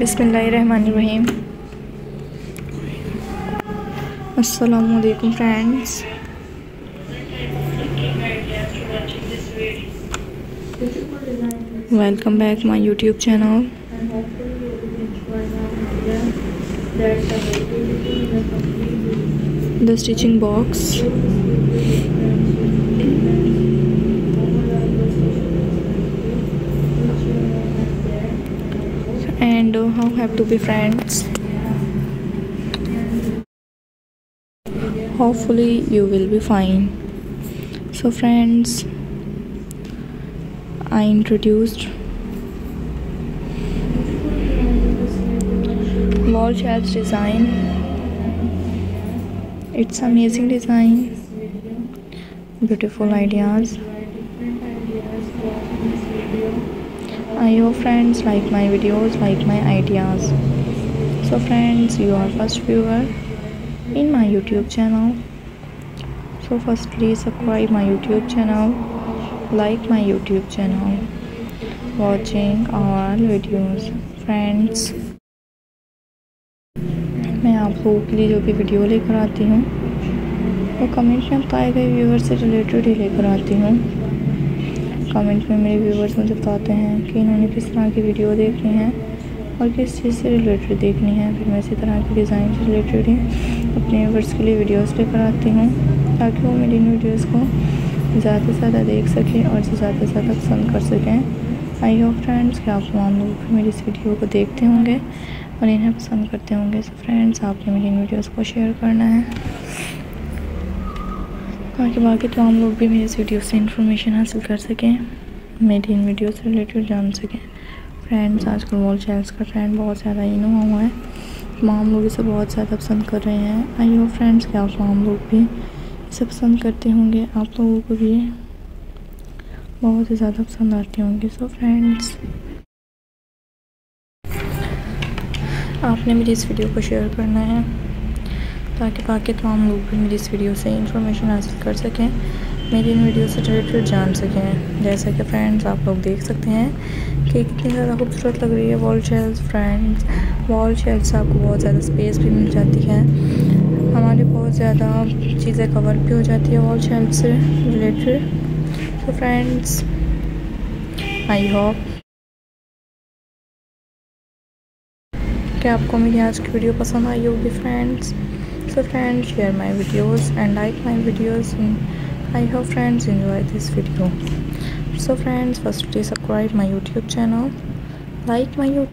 बिसमीम असलकुम friends. Welcome back my YouTube channel. The stitching box and how have to be friends. Hopefully you will be fine. So friends i introduced wall shelves design. It's amazing design. Beautiful ideas I your friends like my videos like my ideas so friends you are first viewer in my YouTube channel so first please subscribe my YouTube channel like my YouTube channel watching our videos friends मैं आप लोगों के लिए जो भी video लेकर आती हूँ, वो कमेंट में पाए गए व्यूअर से रिलेटेड ही लेकर आती हूँ। कमेंट में मेरे व्यूवर्स मुझे बताते हैं कि इन्होंने किस तरह की वीडियो देखनी है और किस चीज़ से रिलेटेड देखनी है। फिर मैं इसी तरह की डिज़ाइन से रिलेटेड ही अपने व्यूवर्स के लिए वीडियोस लेकर आती हूँ, ताकि वो मेरी इन वीडियोज़ को ज़्यादा से ज़्यादा देख सकें और ज़्यादा से ज़्यादा पसंद कर सकें। आई होप फ्रेंड्स कि आप तमाम लोग भी मेरी इस वीडियो को देखते होंगे और इन्हें पसंद करते होंगे। सो फ्रेंड्स आपने मेरी इन वीडियोज़ को शेयर करना है। ताकि बाकी तमाम लोग भी मेरी इस वीडियो से इंफॉर्मेशन हासिल कर सकें, मेरी इन वीडियो से रिलेटेड जान सकें। फ्रेंड्स आजकल वॉल चैल्स का ट्रेंड बहुत ज़्यादा इन हुआ है। तमाम लोग इसे बहुत ज़्यादा पसंद कर रहे हैं। आई होप फ्रेंड्स कि आप तमाम लोग भी इसे पसंद करते होंगे। आप लोगों को भी बहुत ही ज़्यादा पसंद आते होंगे। सो फ्रेंड्स आपने मेरी इस वीडियो को शेयर करना है। ताकि बाकी तमाम लोग भी मेरी इस वीडियो से इंफॉर्मेशन हासिल कर सकें, मेरी इन वीडियो से रिलेटेड जान सकें। जैसा कि फ्रेंड्स आप लोग देख सकते हैं कि कितनी ज़्यादा खूबसूरत लग रही है wall shells friends wall shells से आपको बहुत ज़्यादा स्पेस भी मिल जाती है। हमारी बहुत ज़्यादा चीज़ें कवर भी हो जाती है वॉल शेल्फ से रिलेटेड तो फ्रेंड्स आई होप कि आपको मेरी आज की वीडियो पसंद आई होगी friends so friends share my videos and like my videos and i hope friends enjoy this video. So friends firstly subscribe my youtube channel. Like my youtube